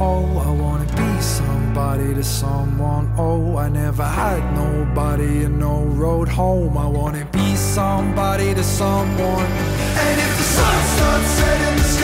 oh I wanna be somebody to someone, oh I never had nobody and no road home. I wanna be somebody to someone. And if the sun starts setting the sky